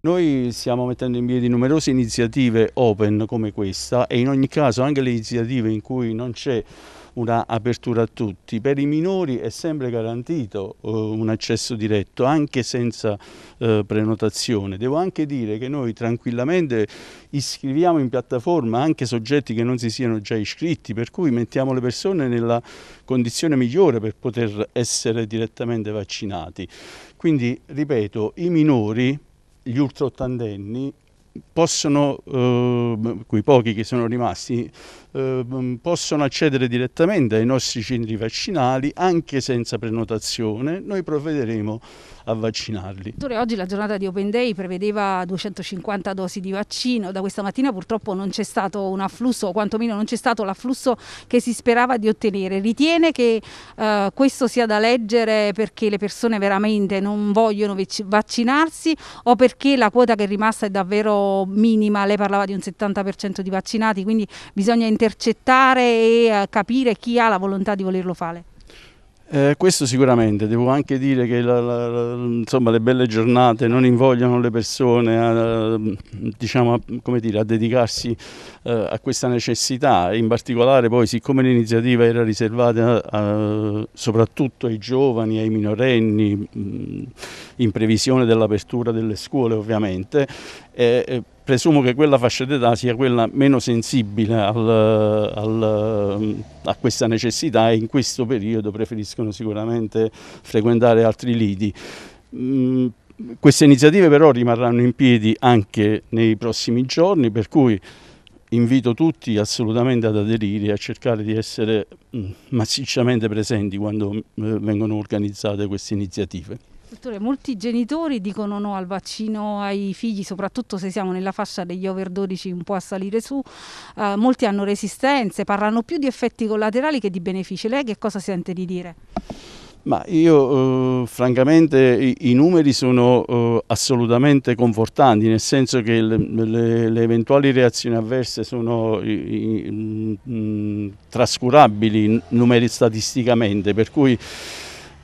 Noi stiamo mettendo in piedi numerose iniziative open come questa e in ogni caso anche le iniziative in cui non c'è una apertura a tutti. Per i minori è sempre garantito uh, un accesso diretto, anche senza uh, prenotazione. Devo anche dire che noi tranquillamente iscriviamo in piattaforma anche soggetti che non si siano già iscritti, per cui mettiamo le persone nella condizione migliore per poter essere direttamente vaccinati. Quindi, ripeto, i minori gli ultraottantenni possono, eh, quei pochi che sono rimasti, possono accedere direttamente ai nostri centri vaccinali anche senza prenotazione. Noi provvederemo a vaccinarli. Oggi la giornata di Open Day prevedeva 250 dosi di vaccino, da questa mattina purtroppo non c'è stato un afflusso, o quantomeno non c'è stato l'afflusso che si sperava di ottenere. Ritiene che eh, questo sia da leggere perché le persone veramente non vogliono vaccinarsi o perché la quota che è rimasta è davvero minima? Lei parlava di un 70% di vaccinati, quindi bisogna intercettare e eh, capire chi ha la volontà di volerlo fare. Eh, questo sicuramente, devo anche dire che la, la, insomma, le belle giornate non invogliano le persone a, diciamo, a, dire, a dedicarsi eh, a questa necessità, in particolare poi siccome l'iniziativa era riservata a, soprattutto ai giovani, ai minorenni, mh, in previsione dell'apertura delle scuole ovviamente, eh, presumo che quella fascia d'età sia quella meno sensibile al, al, a questa necessità e in questo periodo preferiscono sicuramente frequentare altri lidi. Mm, queste iniziative però rimarranno in piedi anche nei prossimi giorni, per cui invito tutti assolutamente ad aderire, a cercare di essere mm, massicciamente presenti quando eh, vengono organizzate queste iniziative. Dottore, molti genitori dicono no al vaccino ai figli, soprattutto se siamo nella fascia degli over 12 un po' a salire su, uh, molti hanno resistenze, parlano più di effetti collaterali che di benefici. Lei che cosa sente di dire? Ma io eh, francamente i, i, numeri sono eh, assolutamente confortanti, nel senso che le, le, le eventuali reazioni avverse sono i, i, mh, mm, trascurabili numeri statisticamente, per cui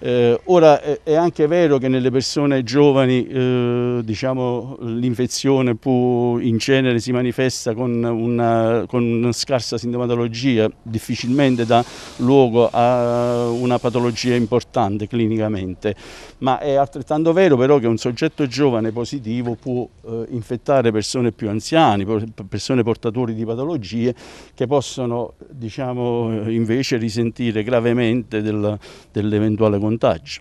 eh, ora è anche vero che nelle persone giovani eh, diciamo, l'infezione in genere si manifesta con una, con una, scarsa sintomatologia, difficilmente dà luogo a una patologia importante clinicamente, ma è altrettanto vero però che un soggetto giovane positivo può eh, infettare persone più anziane, persone portatori di patologie che possono diciamo, invece risentire gravemente del, dell'eventuale in touch.